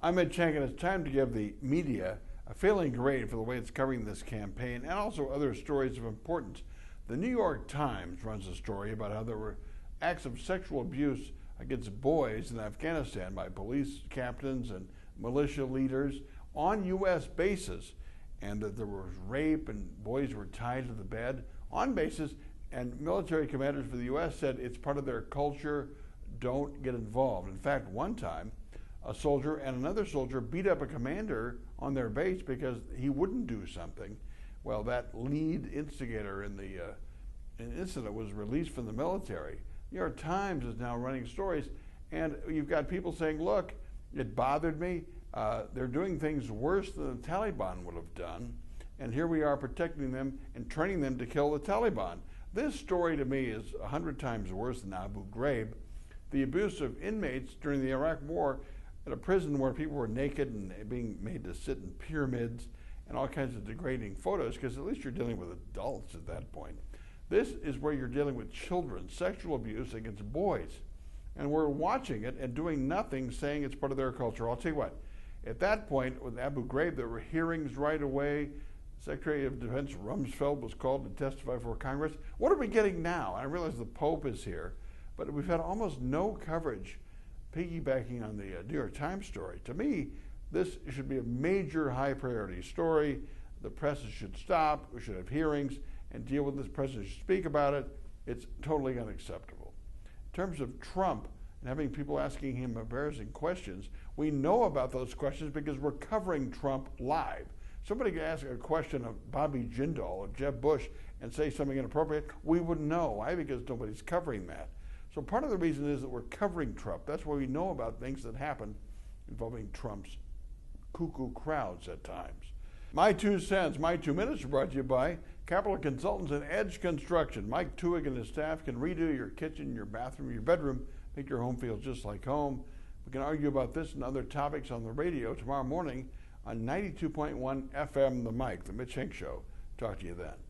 I'm Mitch Henck, and it's time to give the media a failing grade for the way it's covering this campaign and also other stories of importance. The New York Times runs a story about how there were acts of sexual abuse against boys in Afghanistan by police captains and militia leaders on U.S. bases, and that there was rape and boys were tied to the bed on bases. And military commanders for the U.S. said it's part of their culture, don't get involved. In fact, one time, a soldier and another soldier beat up a commander on their base because he wouldn't do something. Well, that lead instigator in the uh, incident was released from the military. The New York Times is now running stories, and you've got people saying, look, it bothered me. Uh, they're doing things worse than the Taliban would have done, and here we are protecting them and training them to kill the Taliban. This story to me is a hundred times worse than Abu Ghraib. The abuse of inmates during the Iraq War a prison where people were naked and being made to sit in pyramids and all kinds of degrading photos, because at least you're dealing with adults at that point. This is where you're dealing with children, sexual abuse against boys. And we're watching it and doing nothing, saying it's part of their culture. I'll tell you what, at that point with Abu Ghraib, there were hearings right away. Secretary of Defense Rumsfeld was called to testify before Congress. What are we getting now? I realize the Pope is here, but we've had almost no coverage piggybacking on the uh, New York Times story, to me, this should be a major high priority story. The press should stop, we should have hearings and deal with this. President should speak about it. It's totally unacceptable. In terms of Trump and having people asking him embarrassing questions, we know about those questions because we're covering Trump live. Somebody could ask a question of Bobby Jindal or Jeb Bush and say something inappropriate, we wouldn't know. Why? Because nobody's covering that. So part of the reason is that we're covering Trump. That's why we know about things that happen involving Trump's cuckoo crowds at times. My two cents, my two minutes are brought to you by Capital Consultants and Edge Construction. Mike Tuig and his staff can redo your kitchen, your bathroom, your bedroom, make your home feel just like home. We can argue about this and other topics on the radio tomorrow morning on 92.1 FM The Mic, The Mitch Henck Show. Talk to you then.